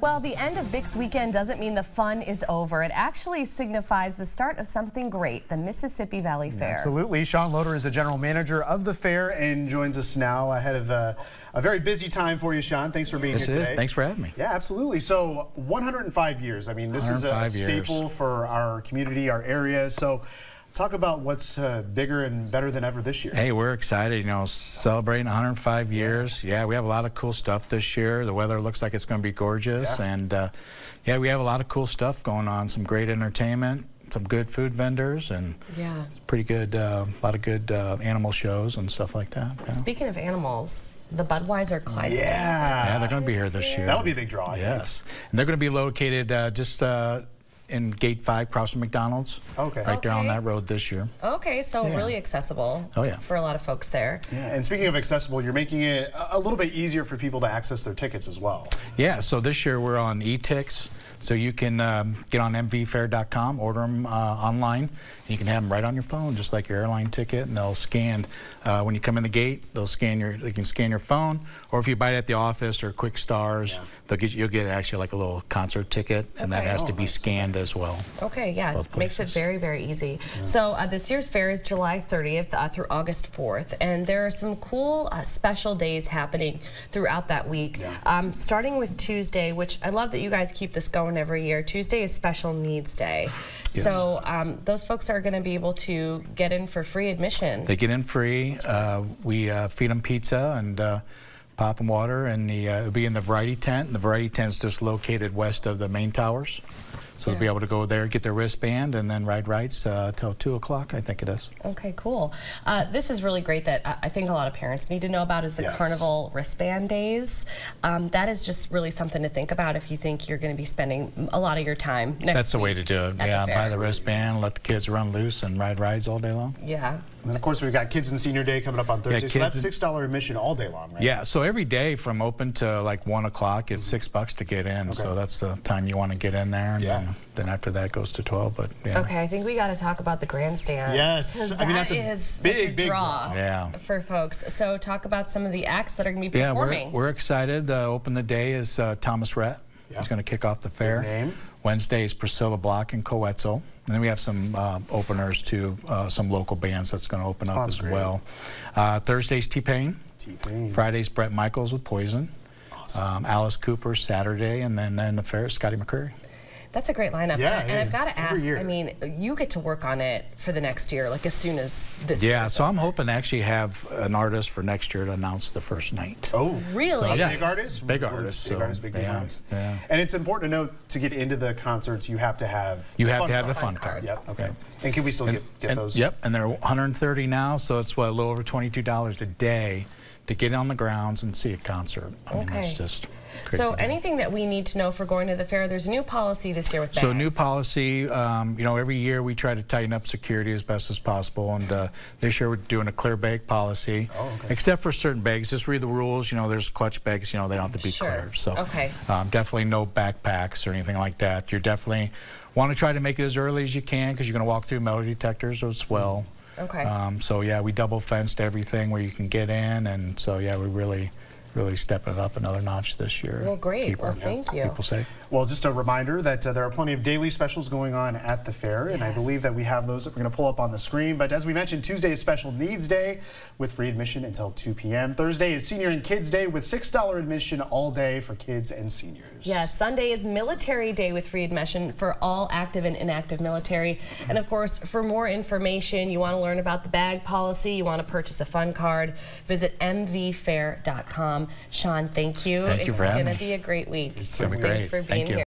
Well, the end of Bix Weekend doesn't mean the fun is over. It actually signifies the start of something great, the Mississippi Valley Fair. Absolutely. Sean Loader is the general manager of the fair and joins us now ahead of a, a very busy time for you, Sean. Thanks for being This here is. today. Thanks for having me. Yeah, absolutely. So 105 years. I mean, this is a 105 years. staple for our community, our area. So talk about what's uh, bigger and better than ever this year. Hey, we're excited, you know, celebrating 105 years. Yeah, we have a lot of cool stuff this year. The weather looks like it's going to be gorgeous. Yeah. And uh, yeah, we have a lot of cool stuff going on. Some great entertainment, some good food vendors, and Yeah. pretty good, uh, a lot of good uh, animal shows and stuff like that. Yeah, Speaking of animals, the Budweiser Clydesdales. Yeah. Yeah, they're going to be here this year. That'll be a big draw. Yes. And they're going to be located uh, just uh, in Gate 5 across from McDonald's. Okay. Right there on that road this year. Okay, so Yeah. really accessible Oh, yeah. for a lot of folks there. Yeah, and speaking of accessible, you're making it a a little bit easier for people to access their tickets as well. Yeah, so this year we're on eTix, so you can um, get on mvfair.com, order them uh, online, and you can have them right on your phone, just like your airline ticket, and they'll scan uh, when you come in the gate. They'll scan your, they can scan your phone, or if you buy it at the office or QuikStars, Yeah. they'll get you'll get actually like a little concert ticket, and that Okay. has to Oh, be nice. scanned as well. Okay, yeah, makes it very, very easy. So uh, this year's fair is July 30th uh, through August 4th, and there are some cool uh, special days happening throughout that week. Yeah. Um, starting with Tuesday, which I love that you guys keep this going every year. Tuesday is Special Needs Day. Yes. So um, those folks are going to be able to get in for free admission. They get in free. Uh, we uh, feed them pizza and uh, pop them water, and the uh, it'll be in the variety tent. And The variety tent is just located west of the main towers, so they'll be able to go there, get their wristband, and then ride rides uh, till two o'clock. I think it is. Okay, cool. Uh, this is really great that I- I think a lot of parents need to know about is the Yes. Carnival wristband days. Um, that is just really something to think about if you think you're going to be spending a lot of your time next That's the way to do it. at the Yeah, buy the wristband, let the kids run loose, and ride rides all day long. Yeah. And then, of course, we've got Kids and Senior Day coming up on Thursday. so that's six dollar admission all day long, right? Yeah, so every day from open to like one o'clock, it's six bucks to get in. okay. So that's the time you want to get in there, and Yeah. Then, then after that goes to twelve. But yeah. Okay, I think we got to talk about the grandstand. Yes, I mean, that's a that is big, a big draw, draw. Yeah. for folks. So talk about some of the acts that are going to be performing. Yeah, we're, we're excited. Uh, open the day is uh, Thomas Rhett. Yeah. He's going to kick off the fair. name. Wednesday is Priscilla Block and Koe Wetzel. And then we have some uh, openers to uh, some local bands that's going to open up Oh, as great. well. Uh, Thursday's T-Pain. T-Pain. Friday's Bret Michaels with Poison. Um, Alice Cooper Saturday, and then in the fair, Scotty McCreery. That's a great lineup. Yeah, and, it and I've got to ask. year. I mean, you get to work on it for the next year, like as soon as this. Yeah, year. so I'm hoping to actually have an artist for next year to announce the first night. Oh, Really? So, Yeah. Big artists? Big We're- artists, Big so, artists, big, big yeah, artists. yeah. And it's important to note to get into the concerts, you have to have. You have to have the fun card. Yep. Okay. Yep. And can we still And- get, get and- those? Yep, and they're 130 now, so it's what a little over $22 a day to get on the grounds and see a concert. I mean, Okay. it's just crazy. So anything that we need to know for going to the fair, there's a new policy this year with bags. So new policy, um, you know, every year we try to tighten up security as best as possible, and uh, this year we're doing a clear bag policy, Oh, okay. except for certain bags. Just read the rules. You know, there's clutch bags. You know, they don't have to be Sure. clear. So Okay. um, definitely no backpacks or anything like that. You're definitely want to try to make it as early as you can because you're going to walk through metal detectors as well. Okay. Um, so yeah, we double fenced everything where you can get in, and so yeah, we really, really stepping it up another notch this year. Well, great. Keep Well, our thank you. People safe. Well, just a reminder that uh, there are plenty of daily specials going on at the fair, and I believe that we have those that we're going to pull up on the screen. But as we mentioned, Tuesday is Special Needs Day with free admission until 2 p.m. Thursday is Senior and Kids Day with $6 admission all day for kids and seniors. Yes, Sunday is Military Day with free admission for all active and inactive military. And of course, for more information, you want to learn about the bag policy, you want to purchase a fun card, visit mvfair.com. Sean, thank you. Thank you it's for having going to be a great week. It's gonna be Thanks great. for being Thank you. here.